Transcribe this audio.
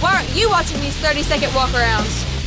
Why aren't you watching these 30 second walkarounds?